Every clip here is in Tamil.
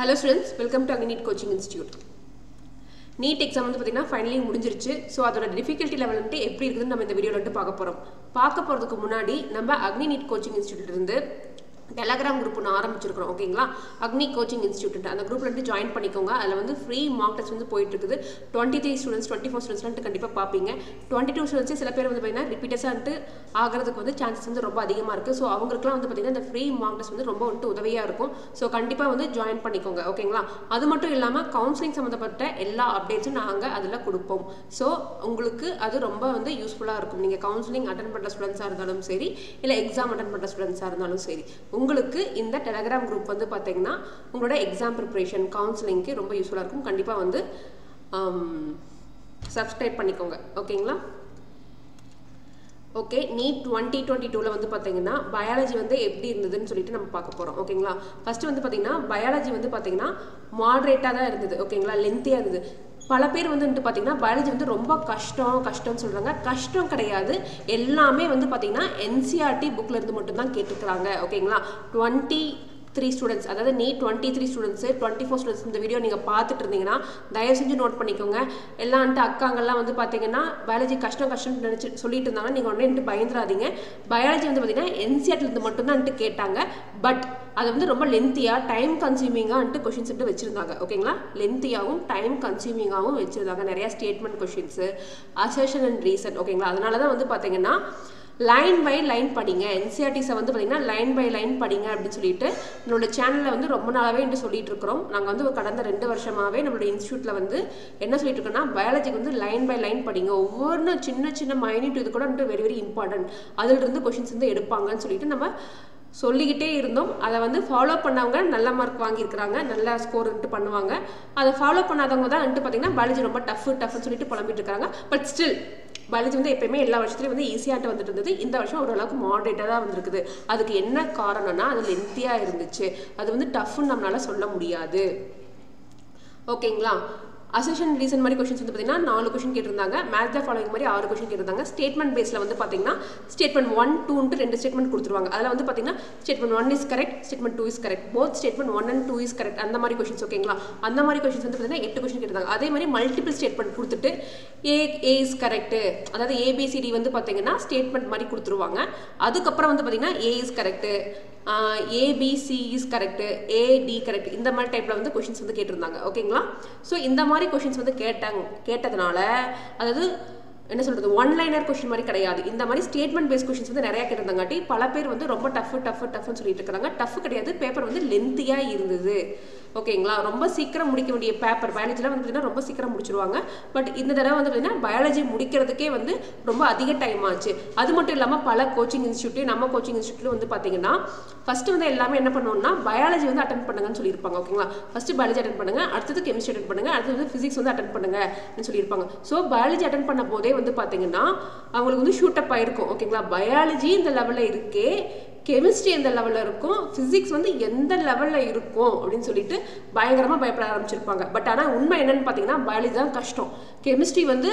Hello students welcome to Agni coaching institute NEET exam வந்து பார்த்தீங்கன்னா ஃபைனலி முடிஞ்சிருச்சு. ஸோ அதோட டிஃபிகல்ட்டி லெவல் வந்துட்டு எப்படி இருக்குதுன்னு நம்ம இந்த வீடியோவில் வந்துட்டு பார்க்க போகிறோம் பார்க்க போகிறதுக்கு முன்னாடி நம்ம அக்னி நீட் கோச்சிங் இன்ஸ்டியூட்லேருந்து டெலகிராம் குரூப் ஒன்று ஆரம்பிச்சிருக்கிறோம் ஓகேங்களா அக்னி கோச்சிங் இன்ஸ்டியூட் அந்த குரூப்ல இருந்து ஜாயின் பண்ணிக்கோங்க. அதில் வந்து ஃப்ரீ மார்க் டெஸ்ட் வந்து போயிட்டு இருக்குது twenty three students twenty four students கண்டிப்பாக பார்ப்பீங்க டுவெண்ட்டி டூ ஸ்டூடெண்ட்ஸ் சில பேர் வந்து பார்த்தீங்கன்னா ரிப்பீட்டஸாக வந்துட்டு ஆகிறதுக்கு வந்து சான்சஸ் வந்து ரொம்ப அதிகமாக இருக்குது ஸோ அவங்களுக்குலாம் வந்து பார்த்தீங்கன்னா இந்த ஃப்ரீ மார்க் டெஸ்ட் வந்து ரொம்ப வந்துட்டு உதவியாக இருக்கும். ஸோ கண்டிப்பாக வந்து ஜாயின் பண்ணிக்கோங்க ஓகேங்களா அது மட்டும் இல்லாமல் கவுன்சிலிங் சம்மந்தப்பட்ட எல்லா அப்டேட்ஸும் நாங்கள் அதில் கொடுப்போம். ஸோ உங்களுக்கு அது ரொம்ப வந்து யூஸ்ஃபுல்லாக இருக்கும். நீங்கள் கவுன்சிலிங் அட்டன் பண்ணுற ஸ்டூடெண்ட்ஸாக இருந்தாலும் சரி இல்லை எக்ஸாம் அட்டன் பண்ணுற ஸ்டூடெண்ட்ஸாக இருந்தாலும் சரி. உங்களுக்கு இந்த டெலகிராம் குரூப் வந்து பார்த்தீங்கன்னா உங்களோட எக்ஸாம் ப்ரிப்ரேஷன் கவுன்சிலிங்க்கு ரொம்ப யூஸ்ஃபுல்லாக இருக்கும். கண்டிப்பாக வந்து um, சப்ஸ்கிரைப் பண்ணிக்கோங்க. ஓகேங்களா ஓகே நீட் டுவெண்ட்டி டுவெண்ட்டி டூவில் வந்து பார்த்தீங்கன்னா பயாலஜி வந்து எப்படி இருந்ததுன்னு சொல்லிட்டு நம்ம பார்க்க போகிறோம் ஓகேங்களா ஃபஸ்ட்டு வந்து பார்த்தீங்கன்னா பயாலஜி வந்து பார்த்தீங்கன்னா மாட்ரேட்டாக தான் இருந்தது. ஓகேங்களா லென்த்தியாக இருந்தது. பல பேர் வந்து வந்துட்டு பார்த்தீங்கன்னா பயாலஜி வந்து ரொம்ப கஷ்டம் கஷ்டம்னு சொல்கிறாங்க கஷ்டம் கிடையாது. எல்லாமே வந்து பார்த்தீங்கன்னா என்சிஆர்டி புக்கில் இருந்து மட்டும்தான் கேட்டுக்கிறாங்க. ஓகேங்களா டுவெண்ட்டி த்ரீ ஸ்டூடெண்ட்ஸ் அதாவது நீ twenty three students twenty four students இந்த வீடியோ நீங்கள் பார்த்துட்டு இருந்தீங்கன்னா தயவு செஞ்சு நோட் பண்ணிக்கோங்க. எல்லாம் வந்துட்டு அக்காங்கெல்லாம் வந்து பார்த்தீங்கன்னா பயாலஜி கஷ்டம் கஷ்டம்னு நினச்சி சொல்லிட்டு இருந்தாங்க நீங்கள் உடனே வந்துட்டு பயந்துடாதீங்க பயாலஜி வந்து பார்த்தீங்கன்னா என்சிஆர்டிலேருந்து மட்டும்தான் வந்துட்டு கேட்டாங்க. பட் அது வந்து ரொம்ப லென்த்தியாக டைம் கன்சியூமிங்காக வந்துட்டு கொஷின்ஸ் வந்துட்டு வச்சுருந்தாங்க. ஓகேங்களா லென்த்தியாகவும் டைம் கன்சியூமிங்காகவும் வச்சுருந்தாங்க. நிறையா statement questions assertion and reason ஓகேங்களா அதனால தான் வந்து பார்த்தீங்கன்னா லைன் பை லைன் படிங்க. என்சிஆர்டிஸை வந்து பார்த்தீங்கன்னா லைன் பை லைன் படிங்க அப்படின்னு சொல்லிட்டு நம்மளோட சேனலில் வந்து ரொம்ப நாளாகவே என்று சொல்லிட்டு இருக்கிறோம். நாங்கள் வந்து கடந்த ரெண்டு வருஷமாகவே நம்மளோட இன்ஸ்டியூட்டில் வந்து என்ன சொல்லிட்டு இருக்கோம்னா பயாலஜிக்கு வந்து லைன் பை லைன் படிங்க. ஒவ்வொரு சின்ன சின்ன மைனியூட் இது கூட வந்துட்டு வெரி வெரி இம்பார்ட்டன்ட் அதிலிருந்து கொஷின்ஸ் வந்து எடுப்பாங்கன்னு சொல்லிட்டு நம்ம சொல்லிக்கிட்டே இருந்தோம். அதை வந்து ஃபாலோ பண்ணவங்க நல்ல மார்க் வாங்கியிருக்கிறாங்க. நல்ல ஸ்கோர் வந்துட்டு பண்ணுவாங்க. அதை ஃபாலோ பண்ணாதவங்க தான் வந்துட்டு பார்த்தீங்கன்னா பயாலஜி ரொம்ப டஃப் டஃப்னு சொல்லிட்டு புலம்பிட்டு இருக்காங்க. பட் ஸ்டில் பயாலஜி வந்து எப்பயுமே எல்லா வருஷத்துலையும் வந்து ஈஸியாகிட்ட வந்துட்டு இருந்தது. இந்த வருஷம் ஓரளவுக்கு மாடரேட்டாக தான் வந்திருக்குது. அதுக்கு என்ன காரணம்னா அது லென்த்தியாக இருந்துச்சு. அது வந்து டஃப்னு நம்மளால சொல்ல முடியாது. ஓகேங்களா அசோஷன் ரீசன் மாதிரி கொஷின்ஸ் வந்து பார்த்தீங்கன்னா நாலு கொஷின் கேட்டிருந்தாங்க. மேட்ச் த ஃபாலோயிங் மாதிரி ஆறு கொஷின் கேட்டிருந்தாங்க. ஸ்டேட்மெண்ட் பேஸில் வந்து பார்த்தீங்கன்னா ஸ்டேட்மெண்ட் ஒன் டூன்ட்டு ரெண்டு ஸ்டேட்மெண்ட் கொடுத்துருவாங்க. அதில் வந்து பார்த்தீங்கன்னா statement one is correct statement two is correct both statement one and two is correct அந்த மாதிரி கொஷின்ஸ் ஓகேங்களா அந்த மாதிரி கொஷின்ஸ் வந்து பார்த்தீங்கன்னா எட்டு கொஷின் கேட்டிருந்தாங்க. அதே மாதிரி மல்டிபிள் ஸ்டேட்மெண்ட் கொடுத்துட்டு ஏ ஏ இஸ் கரெக்டு அதாவது ஏபிசிடி வந்து பார்த்தீங்கன்னா ஸ்டேட்மெண்ட் மாதிரி கொடுத்துருவாங்க. அதுக்கப்புறம் வந்து பார்த்தீங்கன்னா A is correct A B C is correct A D correct இந்த மாதிரி டைப்பில் வந்து கொஷின்ஸ் வந்து கேட்டிருந்தாங்க. ஓகேங்களா ஸோ இந்த மாதிரி கொஷின்ஸ் வந்து கேட்டாங்க கேட்டதுனால அதாவது என்ன சொல்கிறது ஒன் லைனர் கொஷின் மாதிரி கிடையாது. இந்த மாதிரி ஸ்டேட்மெண்ட் பேஸ் கொஷின்ஸ் வந்து நிறையா கேட்டிருந்தாங்காட்டி பல பேர் வந்து ரொம்ப டஃப் டஃப் டஃப்னு சொல்லிட்டு இருக்காங்க டஃப் கிடையாது பேப்பர் வந்து லென்த்தியாக இருந்தது. ஓகேங்களா ரொம்ப சீக்கிரம் முடிக்க வேண்டிய பேப்பர் பயாலஜியில் வந்து பார்த்தீங்கன்னா ரொம்ப சீக்கிரம் முடிச்சிருவாங்க. பட் இந்த தடவை வந்து பார்த்தீங்கன்னா பயாலஜி முடிக்கிறதுக்கே வந்து ரொம்ப அதிக டைம் ஆச்சு. அது மட்டும் இல்லாமல் பல கோச்சிங் இன்ஸ்டியூட்லையும் நம்ம கோச்சிங் இன்ஸ்டியூட்லையும் வந்து பார்த்தீங்கன்னா ஃபஸ்ட்டு வந்து எல்லாமே என்ன பண்ணுவோம்னா பயாலஜி வந்து அட்டன் பண்ணுங்கன்னு சொல்லியிருப்பாங்க. ஓகேங்களா ஃபஸ்ட்டு பயாலஜி அட்டன் பண்ணுங்க அடுத்தது கெமிஸ்ட்ரி அட்டன் பண்ணுங்க அடுத்தது வந்து ஃபிசிக்ஸ் வந்து அட்டன் பண்ணுங்க அப்படின்னு சொல்லியிருப்பாங்க. ஸோ பயாலஜி அட்டன் பண்ண போதே வந்து பார்த்தீங்கன்னா அவங்களுக்கு வந்து ஷூட் அப் ஆயிருக்கும். ஓகேங்களா பயாலஜி இந்த லெவலில் இருக்கே கெமிஸ்ட்ரி எந்த லெவலில் இருக்கும் ஃபிசிக்ஸ் வந்து எந்த லெவலில் இருக்கும் அப்படின்னு சொல்லிட்டு பயங்கரமாக பயப்பட ஆரம்பிச்சிருப்பாங்க. பட் ஆனால் உண்மை என்னன்னு பார்த்தீங்கன்னா பயாலஜி தான் கஷ்டம். கெமிஸ்ட்ரி வந்து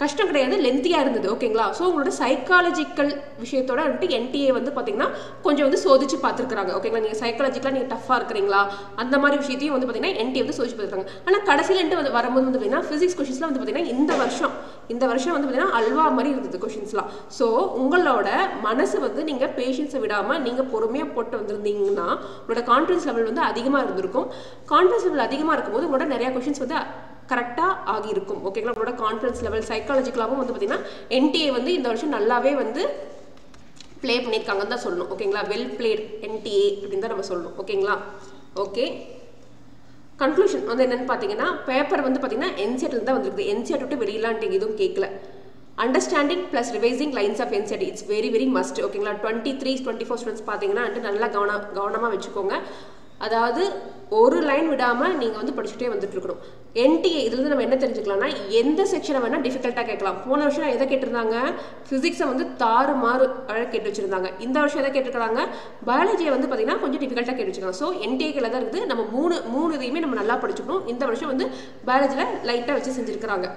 கஷ்டம் கிடையாது லென்த்தியாக இருந்தது ஓகேங்களா ஸோ உங்களோட சைக்காலஜிக்கல் விஷயத்தோட வந்துட்டு என்டிஏ வந்து பார்த்தீங்கன்னா கொஞ்சம் வந்து சோதிச்சு பார்த்துருக்குறாங்க ஓகேங்களா நீங்கள் சைக்காலஜிக்கலாக நீங்கள் டஃப்பாக இருக்கிறீங்களா? அந்த மாதிரி விஷயத்தையும் வந்து பார்த்தீங்கன்னா என்டிஏ வந்து சோதிச்சு பார்த்துருக்காங்க ஆனால் கடைசியிலன்ட்டு வந்து வரும்போது வந்து பார்த்தீங்கன்னா ஃபிசிக்ஸ் கொஷின்ஸ்லாம் வந்து பார்த்தீங்கன்னா இந்த வருஷம் இந்த வருஷம் வந்து பார்த்தீங்கன்னா அல்வா மாதிரி இருந்தது கொஷின்ஸ்லாம் ஸோ உங்களோட மனசு வந்து நீங்கள் பேஷன்ஸை விடாமல் நீங்கள் பொறுமையாக போட்டு வந்திருந்தீங்கன்னா உங்களோட கான்ஃபிடன்ஸ் லெவல் வந்து அதிகமாக இருந்திருக்கும். கான்ஃபிடன்ஸ் லெவல் அதிகமாக இருக்கும்போது உங்களோட நிறையா கொஷின்ஸ் வந்து கரெக்டாக ஆகியிருக்கும். ஓகேங்களா உங்களோட கான்ஃபிடன்ஸ் லெவல் சைக்காலஜிக்கலாகவும் வந்து பார்த்தீங்கன்னா என்டிஏ வந்து இந்த வருஷம் நல்லாவே வந்து ப்ளே பண்ணியிருக்காங்கன்னு தான் சொல்லணும். ஓகேங்களா வெல் பிளேட் என்டிஏ அப்படின்னு தான் நம்ம சொல்லணும். ஓகேங்களா ஓகே கன்க்ளூஷன் வந்து என்னென்னு பார்த்தீங்கன்னா பேப்பர் வந்து பார்த்தீங்கன்னா என்சிஆர்டில் தான் வந்திருக்கு என்சிஆர் விட்டு வெளியிலான்ட்டு எதுவும் கேட்கல understanding plus revising lines of NCR it's very very must ஓகேங்களா twenty three twenty four students பார்த்தீங்கன்னா வந்துட்டு நல்லா கவனம் கவனமாக வச்சுக்கோங்க. அதாவது ஒரு லைன் விடாமல் நீங்கள் வந்து படிச்சுட்டே வந்துட்டு இருக்கணும் என்டிஏ இதுலேருந்து நம்ம என்ன தெரிஞ்சுக்கலாம்னா எந்த செக்ஷனை வேணால் டிஃபிகல்ட்டாக கேட்கலாம். போன வருஷம் எதை கேட்டிருந்தாங்க? ஃபிசிக்ஸை வந்து தாறு மாறு அழகாக கேட்டு வச்சிருந்தாங்க. இந்த வருஷம் எதை கேட்டிருக்காங்க பயாலஜியை வந்து பார்த்தீங்கன்னா கொஞ்சம் டிஃபிகல்ட்டாக கேட்டு வச்சுருக்காங்க. ஸோ என்டிஏக்கில் தான் இருக்குது. நம்ம மூணு மூணு இதையுமே நம்ம நல்லா படிச்சுக்கணும். இந்த வருஷம் வந்து பயாலஜியில் லைட்டாக வச்சு செஞ்சுருக்கிறாங்க.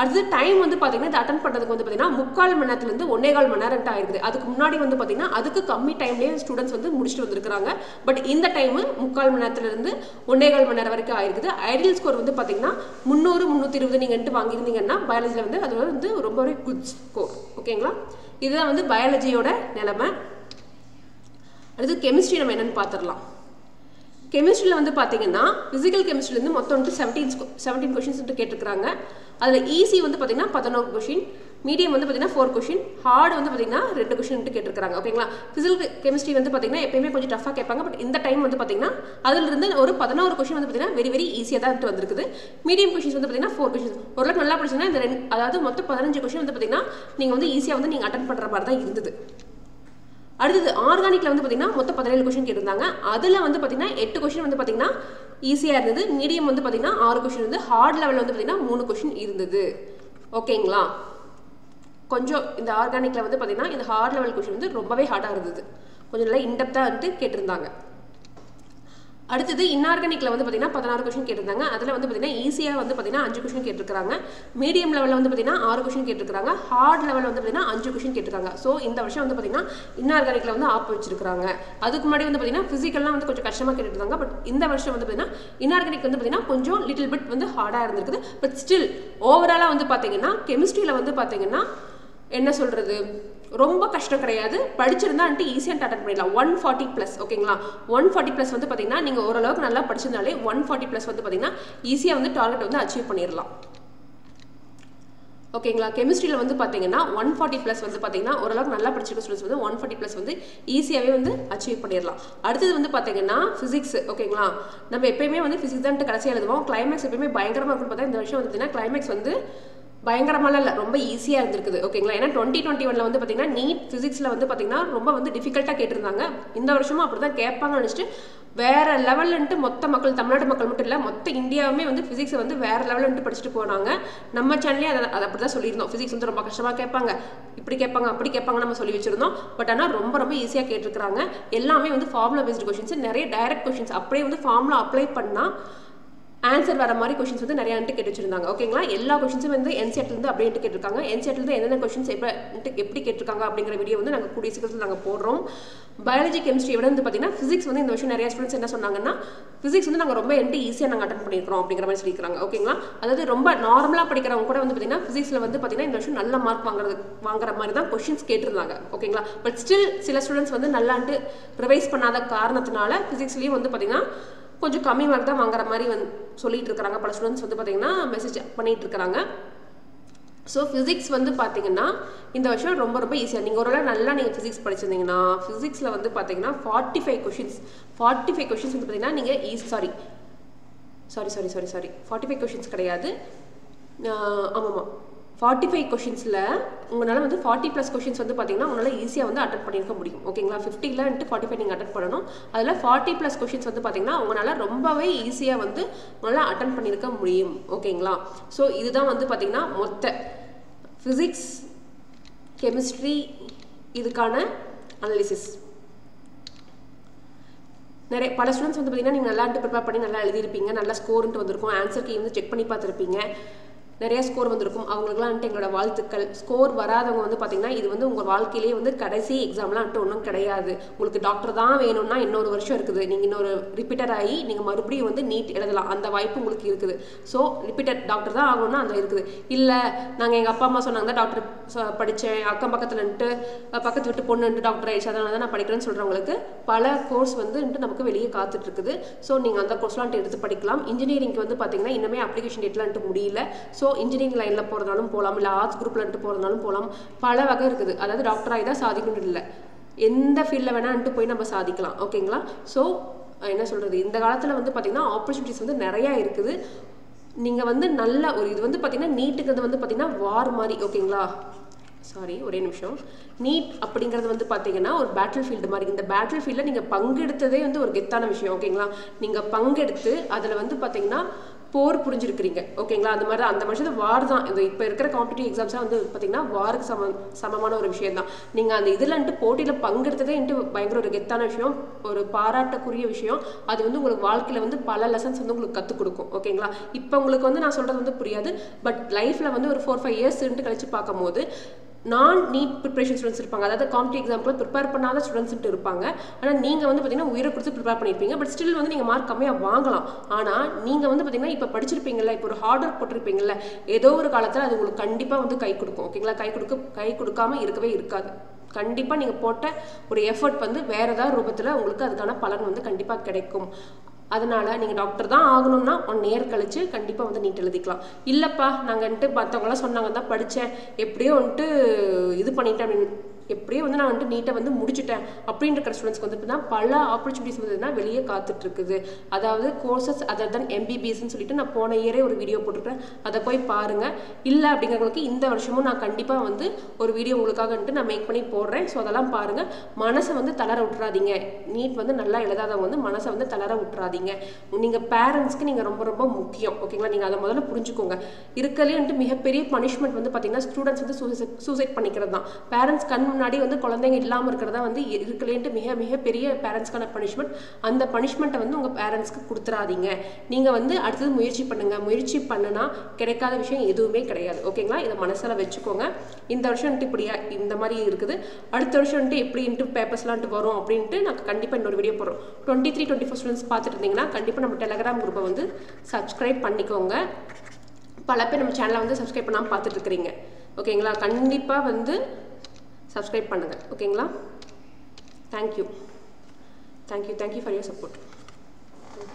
அடுத்தது டைம் வந்து பார்த்தீங்கன்னா இது அட்டன் பண்ணுறதுக்கு வந்து பார்த்தீங்கன்னா முக்கால் மணி நேரத்துலேருந்து ஒன்னே கால் மணி நேரம் ஆயிருக்குது அதுக்கு முன்னாடி வந்து பார்த்தீங்கன்னா அதுக்கு கம்மி டைம்லேயே ஸ்டூடெண்ட்ஸ் வந்து முடிச்சுட்டு வந்திருக்காங்க பட் இந்த டைம் முக்கால் மணி நேரத்துலேருந்து ஒன்னே கால் மணி நேரம் வரைக்கும் ஆயிருக்குது. ஐடியல் ஸ்கோர் வந்து பார்த்தீங்கன்னா முந்நூறு முந்நூற்றி இருபது நீங்கள் வாங்கியிருந்தீங்கன்னா பயாலஜியில் வந்து அது வந்து ரொம்பவே குட் ஸ்கோர் ஓகேங்களா இதுதான் வந்து பயாலஜியோட நிலைமை. அடுத்து கெமிஸ்ட்ரி நம்ம என்னன்னு பார்த்துடலாம் கெமிஸ்ட்ரியில் வந்து பார்த்தீங்கன்னா ஃபிசிக்கல் கெமிஸ்ட்ரிலேருந்து மொத்தம் வந்துட்டு செவன்டீன் செவன்டீன் கொஷின்ஸ் வந்து கேட்டிருக்காங்க அதில் ஈஸி வந்து பார்த்தீங்கன்னா பதினோரு கொஷின் மீடியம் வந்து பார்த்தீங்கன்னா ஃபோர் கொஷின் ஹார்டு வந்து பார்த்தீங்கன்னா ரெண்டு கொஷின் கேட்டிருக்காங்க ஓகேங்களா? ஃபிசிக்கல் கெமிஸ்ட்ரி வந்து பார்த்தீங்கன்னா எப்பயுமே கொஞ்சம் டஃபாக கேட்பாங்க. பட் இந்த டைம் வந்து பார்த்தீங்கன்னா அதிலிருந்து ஒரு பதினோரு கொஷின் வந்து பார்த்தீங்கன்னா வெரி வெரி ஈஸியாக தான் வந்துருக்குது. மீடியம் கொஷின்ஸ் வந்து பார்த்தீங்கன்னா ஃபோர் கொஷின்ஸ் ஓரளவுக்கு நல்லா படிச்சுன்னா இந்த ரெண்டு அதாவது மொத்தம் பதினஞ்சு கொஷின் வந்து பார்த்தீங்கன்னா நீங்கள் வந்து ஈஸியாக வந்து நீங்கள் அட்டன் பண்ணுற மாதிரி தான் இருந்தது. அடுத்தது ஆர்கானிக்கில் வந்து பார்த்தீங்கன்னா மொத்தம் பதினேழு கொஷின் கேட்டிருந்தாங்க. அதில் வந்து பார்த்திங்கன்னா எட்டு கொஷின் வந்து பார்த்திங்கன்னா ஈஸியாக இருந்தது. மீடியம் வந்து பார்த்திங்கன்னா ஆறு கொஷின் இருந்து ஹார்ட் லெவலில் வந்து பார்த்தீங்கன்னா மூணு கொஷின் இருந்தது. ஓகேங்களா? கொஞ்சம் இந்த ஆர்கானிக்கில் வந்து பார்த்திங்கன்னா இந்த ஹார்ட் லெவல் கொஷின் வந்து ரொம்பவே ஹார்டாக இருந்தது. கொஞ்சம் நல்லா இன்டெப்த்தாக வந்துட்டு கேட்டிருந்தாங்க. அடுத்தது இன்ஆர்கானிக்ல வந்து பார்த்தீங்கன்னா பதினாறு கொஷின் கேட்டிருந்தாங்க அதில் வந்து பார்த்தீங்கன்னா ஈஸியாக வந்து பார்த்தீங்கன்னா அஞ்சு கொஷின் கேட்டிருக்காங்க மீடியம் லெவலில் வந்து பார்த்தீங்கன்னா ஆறு கொஷின் கேட்டிருக்காங்க ஹார்ட் லெவலில் வந்து பார்த்தீங்கன்னா அஞ்சு கொஷின் கேட்டிருக்காங்க ஸோ இந்த வருஷம் வந்து பார்த்தீங்கன்னா இன்ஆர்கானிக்ல வந்து ஆப் வச்சிருக்காங்க அதுக்கு முன்னாடி வந்து பார்த்தீங்கன்னா ஃபிசிக்கல்லாம் வந்து கொஞ்சம் கஷ்டமாக கேட்டுருந்தாங்க பட் இந்த வருஷம் வந்து பார்த்தீங்கன்னா இன்ஆர்கானிக் வந்து பார்த்தீங்கன்னா கொஞ்சம் லிட்டில் பிட் வந்து ஹார்டாக இருந்திருக்குது பட் ஸ்டில் ஓவராலாக வந்து பார்த்தீங்கன்னா கெமிஸ்ட்ரியில் வந்து பார்த்தீங்கன்னா என்ன சொல்கிறது ரொம்ப கஷ்டம் கிடையாது. படிச்சிருந்தா வந்துட்டு ஈஸியாக அட்டன் பண்ணிடலாம். ஒன் ஃபார்ட்டி ப்ளஸ் ஓகேங்களா ஒன் ஃபார்ட்டி ப்ளஸ் வந்து பார்த்தீங்கன்னா நீங்கள் ஓரளவுக்கு நல்லா படிச்சிருந்தாலே ஒன் ஃபார்ட்டி ப்ளஸ் வந்து பார்த்தீங்கன்னா ஈஸியாக வந்து டார்கெட் வந்து அச்சீவ் பண்ணிடலாம். ஓகேங்களா கெமிஸ்ட்ரியில் வந்து பார்த்தீங்கன்னா ஒன் ஃபார்ட்டி ப்ளஸ் வந்து பார்த்தீங்கன்னா ஓரளவுக்கு நல்லா படிச்சிருக்க ஸ்டூடெண்ட்ஸ் வந்து ஒன் ஃபார்ட்டி ப்ளஸ் வந்து ஈஸியாகவே வந்து அச்சீவ் பண்ணிடலாம். அடுத்தது வந்து பார்த்தீங்கன்னா ஃபிசிக்ஸ் ஓகேங்களா நம்ம எப்பயுமே வந்து ஃபிசிக்ஸ் தான் கடைசியாக எழுதுவோம். கிளைமேக்ஸ் எப்பயுமே பயங்கரமாக இருக்குன்னு பார்த்தா இந்த வருஷம் வந்து பார்த்தீங்கன்னா கிளைமேக்ஸ் வந்து பயங்கரமாலாம் இல்லை. ரொம்ப ஈஸியாக இருந்திருக்குது. ஓகேங்களா ஏன்னா டுவெண்ட்டி டுவெண்ட்டி ஒனில் வந்து பார்த்தீங்கன்னா நீட் ஃபிசிக்ஸில் வந்து பார்த்தீங்கன்னா ரொம்ப வந்து டிஃபிகல்ட்டாக கேட்டிருந்தாங்க. இந்த வருஷமும் அப்படி தான் கேட்பாங்கன்னு நினச்சிட்டு வேறு லெவல்லன்ட்டு மொத்த மக்கள் தமிழ்நாடு மக்கள் மட்டும் இல்லை மொத்த இந்தியாவுமே வந்து ஃபிசிக்ஸை வந்து வேறு லெவலன்ட்டு படிச்சுட்டு போனாங்க. நம்ம சேனல்லே அதை அதை அப்படி தான் சொல்லியிருந்தோம். ஃபிசிக்ஸ் வந்து ரொம்ப கஷ்டமாக கேட்பாங்க. இப்படி கேட்பாங்க அப்படி கேட்பாங்க நம்ம சொல்லி வச்சிருந்தோம். பட் ஆனால் ரொம்ப ரொம்ப ஈஸியாக கேட்டிருக்கிறாங்க. எல்லாமே வந்து ஃபார்முலா பேஸ்டு கொஷின்ஸ் நிறைய டைரக்ட் கொஷின்ஸ் அப்படியே வந்து ஃபார்முலா அப்ளை பண்ணால் ஆன்சர் வர மாதிரி கொஷின்ஸ் வந்து நிறைய கேட்டு வச்சிருந்தாங்க. ஓகேங்களா எல்லா கொஷின்ஸும் வந்து என்சிஆர்ட்லேருந்து அப்படியே கேட்டிருக்காங்க. என்சிஆர்ட்லேருந்து என்னென்ன கொஷின்ஸ் எப்போ எப்படி கேட்டிருக்காங்க அப்படிங்கிற வீடியோ வந்து நாங்கள் கூடிய சீக்கிரத்தில் நாங்கள் போடுறோம். பயாலஜி கெமிஸ்ட்ரி விட வந்து பார்த்தீங்கன்னா ஃபிசிக்ஸ் வந்து இந்த வருஷம் நிறைய ஸ்டூடெண்ட்ஸ் என்ன சொன்னாங்கன்னா ஃபிசிக்ஸ் வந்து நாங்கள் ரொம்ப என்ட்டு ஈஸியாக நாங்கள் அட்டன் பண்ணியிருக்கிறோம் அப்படிங்கிற மாதிரி சொல்லியிருக்காங்க ஓகேங்களா அதாவது ரொம்ப நார்மலாக படிக்கிறவங்க கூட வந்து பார்த்தீங்கன்னா ஃபிசிக்ஸில் வந்து பார்த்தீங்கன்னா இந்த வருஷம் நல்ல மார்க் வாங்குறது வாங்குற மாதிரி தான் கொஷின்ஸ் கேட்டிருந்தாங்க. ஓகேங்களா பட் ஸ்டில் சில ஸ்டூடெண்ட்ஸ் வந்து நல்லாண்டு ரிவைஸ் பண்ணாத காரணத்தினால ஃபிசிக்ஸ்லேயும் வந்து பார்த்தீங்கன்னா கொஞ்சம் கம்மி மார்க் தான் வாங்குற மாதிரி வந்து சொல்லிட்டு இருக்கிறாங்க. பல ஸ்டூடெண்ட்ஸ் வந்து பார்த்தீங்கன்னா மெசேஜ் பண்ணிட்டு இருக்கிறாங்க. ஸோ ஃபிசிக்ஸ் வந்து பார்த்தீங்கன்னா இந்த வருஷம் ரொம்ப ரொம்ப ஈஸியாக நீங்கள் ஒரு நல்லா நீங்கள் ஃபிசிக்ஸ் படிச்சிருந்தீங்கன்னா ஃபிசிக்ஸில் வந்து பார்த்தீங்கன்னா forty five questions forty five questions வந்து பார்த்தீங்கன்னா நீங்கள் easy sorry sorry sorry sorry sorry forty five questions கிடையாது ஆமாம்மா. ஃபார்ட்டி ஃபைவ் கொஷின்ஸில் உங்களால் வந்து ஃபார்ட்டி ப்ளஸ் கொஷின்ஸ் வந்து பார்த்தீங்கன்னா உங்களால் ஈஸியாக வந்து அட்டன் பண்ணியிருக்க முடியும். ஓகேங்களா ஃபிஃப்டியில் ஃபார்ட்டி ஃபைவ் நீங்கள் அட்டன் பண்ணணும். அதில் ஃபார்ட்டி ப்ளஸ் கொஷின்ஸ் வந்து பார்த்தீங்கன்னா உங்களால் ரொம்பவே ஈஸியாக வந்து உங்களால் அட்டன் பண்ணியிருக்க முடியும். ஓகேங்களா ஸோ இதுதான் வந்து பார்த்தீங்கன்னா மொத்த ஃபிசிக்ஸ் கெமிஸ்ட்ரி இதுக்கான அனாலிசிஸ் நிறைய பல ஸ்டூடெண்ட்ஸ் வந்து பார்த்தீங்கன்னா நீங்கள் நல்லா ப்ரிப்பேர் பண்ணி நல்லா எழுதியிருப்பீங்க. நல்லா ஸ்கோர்ன்ட்டு வந்திருக்கும். ஆன்சர் கீ வந்து செக் பண்ணி பார்த்துருப்பீங்க. நிறைய ஸ்கோர் வந்திருக்கும். அவங்களுக்குலாம் வந்துட்டு எங்களோட வாழ்த்துக்கள். ஸ்கோர் வராதவங்க வந்து பார்த்தீங்கன்னா இது வந்து உங்கள் வாழ்க்கையிலேயே வந்து கடைசி எக்ஸாம்லாம் வந்துட்டு ஒன்றும் கிடையாது. உங்களுக்கு டாக்டர் தான் வேணும்னா இன்னொரு வருஷம் இருக்குது. நீங்கள் இன்னொரு ரிப்பீட்டர் ஆகி நீங்கள் மறுபடியும் வந்து நீட் எழுதலாம். அந்த வாய்ப்பு உங்களுக்கு இருக்குது. ஸோ ரிப்பீட்டட் டாக்டர் தான் ஆகணும்னா அந்த இருக்குது. இல்லை நாங்கள் எங்கள் அப்பா அம்மா சொன்னாங்க தான் டாக்டர் படித்தேன் அக்கம் பக்கத்துலன்ட்டு பக்கத்து விட்டு பொண்ணுன்ட்டு டாக்டர் ஆயிடுச்சு. அதனால தான் நான் படிக்கிறேன்னு சொல்கிறவங்களுக்கு பல கோர்ஸ் வந்து நமக்கு வெளியே காத்துட்டு இருக்குது ஸோ நீங்கள் அந்த கோர்ஸ்லாம் எடுத்து படிக்கலாம். இன்ஜினியரிங்க்கு வந்து பார்த்தீங்கன்னா இன்னுமே அப்ளிகேஷன் டேட்லாம் முடியல. ஸோ ஸோ இன்ஜினியரிங் லைனில் போகிறதாலும் போகலாம் இல்லை ஆர்ட்ஸ் குரூப்லன்ட்டு போகிறதாலும் போகலாம் பல வகை இருக்குது. அதாவது டாக்டர் ஆகி தான் சாதிக்கணும் இல்லை. எந்த ஃபீல்டில் வேணான்ட்டு போய் நம்ம சாதிக்கலாம். ஓகேங்களா ஸோ என்ன சொல்கிறது இந்த காலத்தில் வந்து பார்த்திங்கன்னா ஆப்பர்ச்சுனிட்டிஸ் வந்து நிறையா இருக்குது. நீங்கள் வந்து நல்ல ஒரு இது வந்து பார்த்திங்கன்னா நீட்டுங்கிறது வந்து பார்த்திங்கன்னா வார் மாதிரி. ஓகேங்களா சாரி ஒரே நிமிஷம். நீட் அப்படிங்கிறது வந்து பார்த்தீங்கன்னா ஒரு பேட்டில் ஃபீல்டு மாதிரி. இந்த பேட்டில் ஃபீல்டில் நீங்கள் பங்கெடுத்ததே வந்து ஒரு கெத்தான விஷயம். ஓகேங்களா நீங்கள் பங்கெடுத்து அதில் வந்து பார்த்தீங்கன்னா போர் புரிஞ்சிருக்கிறீங்க. ஓகேங்களா அந்த மாதிரி தான் அந்த மனுஷன் வார் தான். இந்த இப்போ இருக்கிற காம்படிட்டிவ் எக்ஸாம்ஸ்லாம் வந்து பார்த்தீங்கன்னா வாருக்கு சம சமமான ஒரு விஷயம் தான் நீங்கள் அந்த இதுலன்ட்டு போட்டியில் பங்கெடுத்ததே பயங்கர ஒரு கெத்தான விஷயம். ஒரு பாராட்டக்குரிய விஷயம். அது வந்து உங்களுக்கு வாழ்க்கையில் வந்து பல லெசன்ஸ் வந்து உங்களுக்கு கற்றுக் கொடுக்கும். ஓகேங்களா இப்போ உங்களுக்கு வந்து நான் சொல்கிறது வந்து புரியாது. பட் லைஃப்பில் வந்து ஒரு ஃபோர் ஃபைவ் இயர்ஸ் கழிச்சு பார்க்கும்போது நான் நீட் ப்ரிப்பரேஷன் ஸ்டூடெண்ட்ஸ் இருப்பாங்க. அதாவது காம்படி எக்ஸாம்க்கு ப்ரிப்பேர் பண்ணாத ஸ்டூடெண்ட்ஸ்ட்டு இருப்பாங்க. ஆனால் நீங்கள் வந்து பார்த்தீங்கன்னா உயிரை கொடுத்து ப்ரிப்பேர் பண்ணியிருப்பீங்க பட் ஸ்டில் வந்து நீங்கள் மார்க் கம்மியாக வாங்கலாம். ஆனால் நீங்கள் வந்து பார்த்தீங்கன்னா இப்போ படிச்சிருப்பீங்கல்ல இப்போ ஒரு ஹார்ட் ஒர்க் போட்டிருப்பீங்கல்ல ஏதோ ஒரு காலத்தில் அது உங்களுக்கு கண்டிப்பாக வந்து கை கொடுக்கும். ஓகேங்களா கை கொடுக்க கை கொடுக்காம இருக்கவே இருக்காது. கண்டிப்பாக நீங்கள் போட்ட ஒரு எஃபர்ட் வந்து வேறு ஏதாவது ரூபத்தில் உங்களுக்கு அதுக்கான பலன் வந்து கண்டிப்பாக கிடைக்கும். அதனால நீங்கள் டாக்டர் தான் ஆகணும்னா ஒன் இயர் கழிச்சு கண்டிப்பாக வந்து நீட் எழுதிக்கலாம். இல்லைப்பா நாங்கள் வந்துட்டு மற்றவங்களாம் சொன்னாங்க தான் படித்தேன் எப்படியோ வந்துட்டு இது பண்ணிட்டேன் அப்படின்னு எப்படியோ வந்து நான் வந்துட்டு நீட்டை வந்து முடிச்சுட்டேன் அப்படின்னு இருக்கிற ஸ்டூடெண்ட்ஸ்க்கு வந்து பார்த்தீங்கன்னா பல ஆப்பர்ச்சுனிட்டிஸ் வந்து வெளியே காத்துட்டு இருக்குது அதாவது கோர்சஸ் அதர் தன் எம்பிபிஎஸ்ன்னு சொல்லிட்டு நான் போன இயரே ஒரு வீடியோ போட்டிருக்கேன் அதை போய் பாருங்கள் இல்லை அப்படிங்கிறவங்களுக்கு இந்த வருஷமும் நான் கண்டிப்பாக வந்து ஒரு வீடியோ உங்களுக்காக வந்துட்டு நான் மேக் பண்ணி போடுறேன். ஸோ அதெல்லாம் பாருங்கள் மனசை வந்து தளர விட்டுறாதீங்க. நீட் வந்து நல்லா எழுதாதவங்க வந்து மனசை வந்து தளர விட்டுறாதீங்க. நீங்கள் பேரண்ட்ஸ்க்கு நீங்கள் ரொம்ப ரொம்ப முக்கியம். ஓகேங்களா நீங்கள் அதை முதல்ல புரிஞ்சுக்கோங்க. இருக்கலே வந்துட்டு மிகப்பெரிய பனிஷ்மெண்ட் வந்து பார்த்தீங்கன்னா ஸ்டூடெண்ட்ஸ் வந்து சூசைட் சூசைட் பண்ணிக்கிறது தான் பேரண்ட்ஸ் கண் முன்னாடி வந்து குழந்தைங்க இல்லாமல் இருக்கிறதா வந்து இருக்கலேன்ட்டு மிக மிக பெரிய பேரண்ட்ஸ்க்கான பனிஷ்மெண்ட் அந்த பனிஷ்மெண்ட்டை வந்து உங்கள் பேரண்ட்ஸ்க்கு கொடுத்துறாதீங்க. நீங்கள் வந்து அடுத்தது முயற்சி பண்ணுங்கள் முயற்சி பண்ணுனா கிடைக்காத விஷயம் எதுவுமே கிடையாது. ஓகேங்களா இதை மனசில் வச்சுக்கோங்க. இந்த வருஷம் வந்துட்டு இப்படியா இந்த மாதிரி இருக்குது. அடுத்த வருஷம் வந்துட்டு எப்படின்ட்டு பேப்பர்ஸ்லான்ட்டு வரும் அப்படின்ட்டு நான் கண்டிப்பாக இன்னொரு வீடியோ போடுறோம். Twenty three twenty four students பார்த்துட்டு இருந்தீங்கன்னா கண்டிப்பாக நம்ம டெலகிராம் குரூப்பை வந்து சப்ஸ்கிரைப் பண்ணிக்கோங்க. பல பேர் நம்ம சேனலை வந்து சப்ஸ்கிரைப் பண்ணாமல் பார்த்துட்டு இருக்கிறீங்க ஓகேங்களா கண்டிப்பாக வந்து சப்ஸ்கிரைப் பண்ணுங்கள். ஓகேங்களா thank you thank you thank you for your support